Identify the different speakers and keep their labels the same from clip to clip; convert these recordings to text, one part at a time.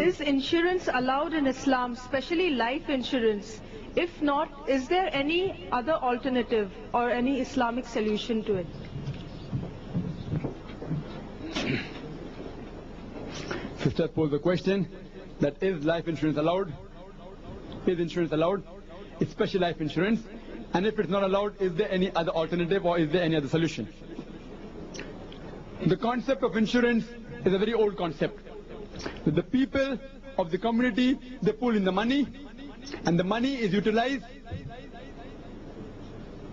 Speaker 1: Is insurance allowed in Islam, especially life insurance? If not, is there any other alternative or any Islamic solution to it?
Speaker 2: Sister posed the question that is life insurance allowed? Is insurance allowed? Especially life insurance. And if it's not allowed, is there any other alternative or is there any other solution? The concept of insurance is a very old concept. The people of the community, they pull in the money and the money is utilized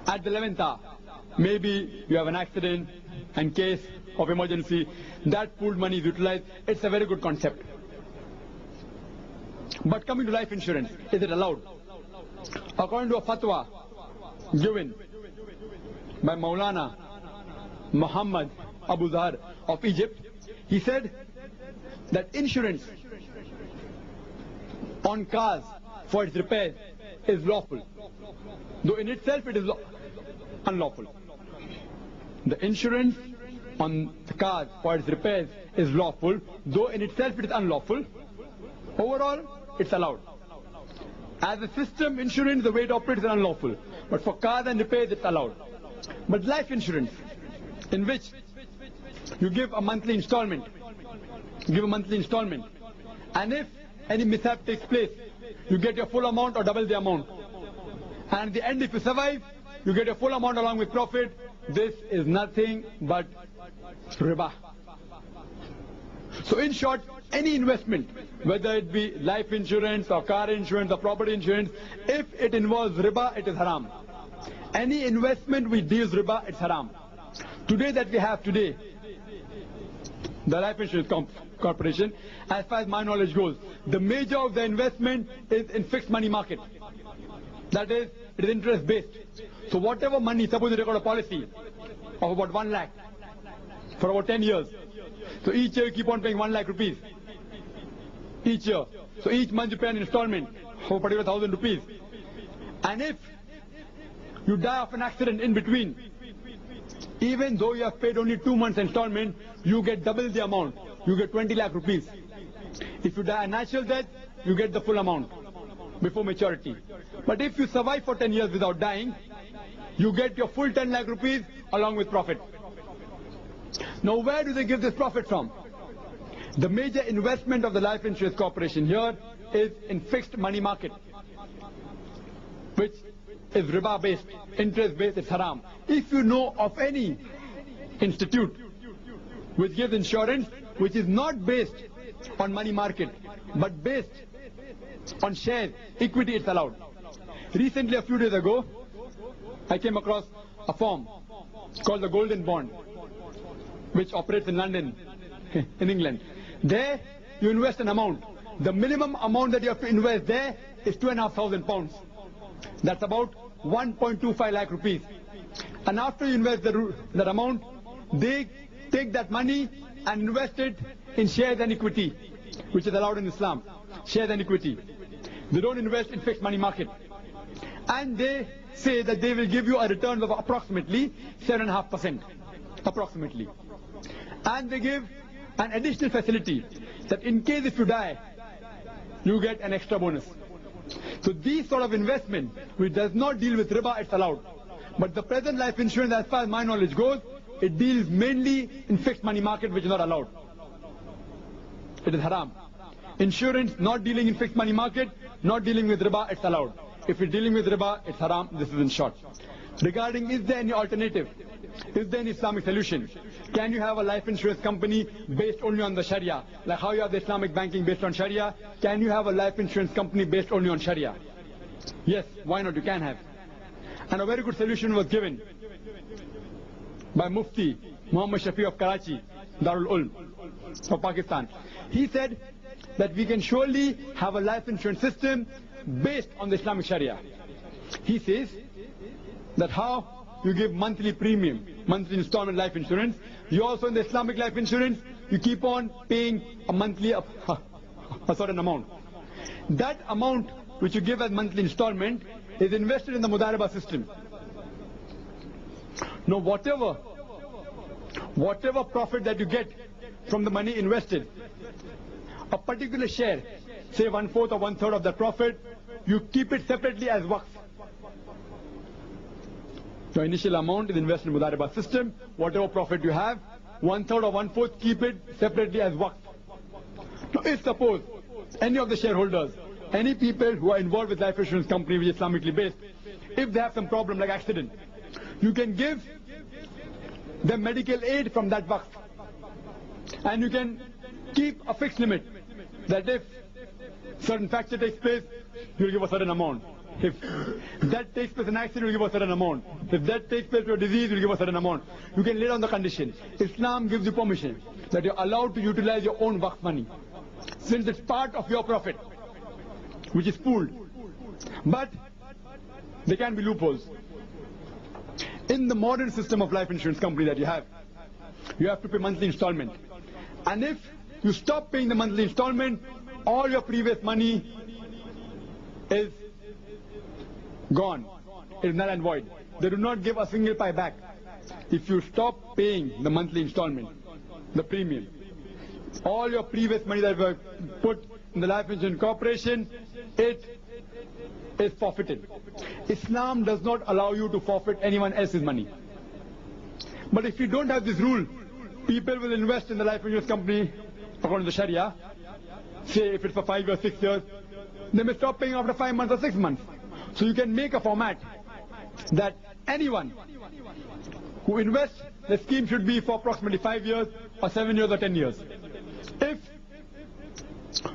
Speaker 2: at the 11th hour. Maybe you have an accident and case of emergency, that pooled money is utilized. It's a very good concept. But coming to life insurance, is it allowed? According to a fatwa given by Maulana Muhammad Abu Zahra of Egypt, he said that insurance on cars for its repair is lawful. Though in itself it is unlawful. The insurance on the cars for its repairs is lawful, though in itself it is unlawful. Overall, it's allowed. As a system, insurance, the way it operates is unlawful. But for cars and repairs, it's allowed. But life insurance, in which you give a monthly installment, give a monthly installment, and if any mishap takes place, you get your full amount or double the amount. And at the end, if you survive, you get your full amount along with profit. This is nothing but riba. So in short, any investment, whether it be life insurance or car insurance or property insurance, if it involves riba, it is haram. Any investment which deals riba, it's haram. Today that we have today, the life insurance corporation, as far as my knowledge goes, the major of the investment is in fixed money market. That is, it is interest based. So whatever money, suppose you got a policy of about 1 lakh for about 10 years. So each year you keep on paying 1 lakh rupees. Each year. So each month you pay an installment for particular thousand rupees. And if you die of an accident in between, even though you have paid only two months installment, you get double the amount. You get 20 lakh rupees. If you die a natural death, you get the full amount before maturity. But if you survive for 10 years without dying, you get your full 10 lakh rupees along with profit. Now where do they give this profit from? The major investment of the Life Insurance Corporation here is in fixed money market, which is riba based, interest based, it's haram. If you know of any institute which gives insurance which is not based on money market but based on shares, equity it's allowed. Recently, a few days ago, I came across a form called the Golden Bond, which operates in London, in England. There, you invest an amount. The minimum amount that you have to invest there is two and a half thousand pounds. That's about 1.25 lakh rupees. And after you invest the, that amount, they take that money and invest it in shares and equity, which is allowed in Islam. Shares and equity. They don't invest in fixed money market. And they say that they will give you a return of approximately 7.5%. Approximately. And they give an additional facility that in case if you die, you get an extra bonus. So these sort of investment, which does not deal with riba, it's allowed. But the present life insurance, as far as my knowledge goes, it deals mainly in fixed money market, which is not allowed. It is haram. Insurance, not dealing in fixed money market, not dealing with riba, it's allowed. If you're dealing with riba, it's haram. This is in short. Regarding, is there any alternative? Is there an Islamic solution? Can you have a life insurance company based only on the Sharia? Like how you have the Islamic banking based on Sharia? Can you have a life insurance company based only on Sharia? Yes, why not? You can have. And a very good solution was given by Mufti Muhammad Shafi of Karachi, Darul Uloom of Pakistan. He said that we can surely have a life insurance system based on the Islamic Sharia. He says that how you give monthly premium, monthly installment life insurance. You also in the Islamic life insurance, you keep on paying a monthly, a, a certain amount. That amount which you give as monthly installment is invested in the Mudaraba system. Now whatever, whatever profit that you get from the money invested, a particular share, say one fourth or one third of the profit, you keep it separately as waqf. Your initial amount is invested in Mudaraba system, whatever profit you have, one third or one fourth keep it separately as waqf. Now if suppose any of the shareholders, any people who are involved with life insurance company which is Islamically based, if they have some problem like accident, you can give them medical aid from that waqf. And you can keep a fixed limit that if certain factor takes place, you'll give a certain amount. If that takes place an accident, you'll give a certain amount. If that takes place a disease, you'll give a certain amount. You can lay down the condition. Islam gives you permission that you're allowed to utilize your own waqf money. Since it's part of your profit, which is pooled. But there can be loopholes. In the modern system of life insurance company that you have, you have to pay monthly installment. And if you stop paying the monthly installment, all your previous money is gone. It is null and void. They do not give a single pie back. If you stop paying the monthly installment, the premium, all your previous money that were put in the life insurance corporation, it is forfeited. Islam does not allow you to forfeit anyone else's money. But if you don't have this rule, people will invest in the life insurance company according to Sharia. Say if it's for five years, six years, they may stop paying after five months or six months. So you can make a format that anyone who invests, the scheme should be for approximately five years or seven years or ten years. If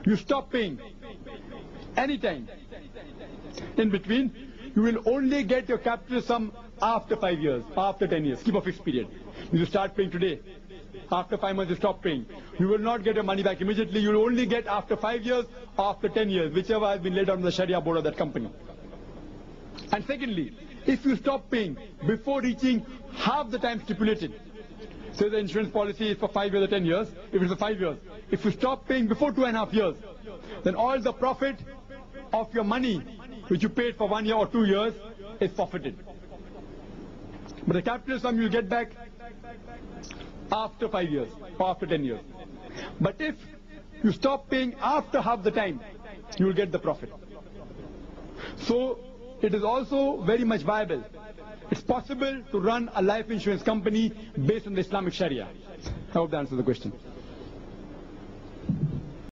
Speaker 2: you stop paying anytime in between, you will only get your capital sum after five years, after ten years. Keep a fixed period. You start paying today. After five months, you stop paying. You will not get your money back immediately. You will only get after five years, after ten years, whichever has been laid out on the Sharia board of that company. And secondly, if you stop paying before reaching half the time stipulated, say the insurance policy is for five years or ten years, if it's for five years, if you stop paying before two and a half years, then all the profit of your money which you paid for one year or two years is forfeited. But the capital sum you'll get back after five years or after ten years. But if you stop paying after half the time, you will get the profit. So it is also very much viable. It's possible to run a life insurance company based on the Islamic Sharia. I hope that answers the question.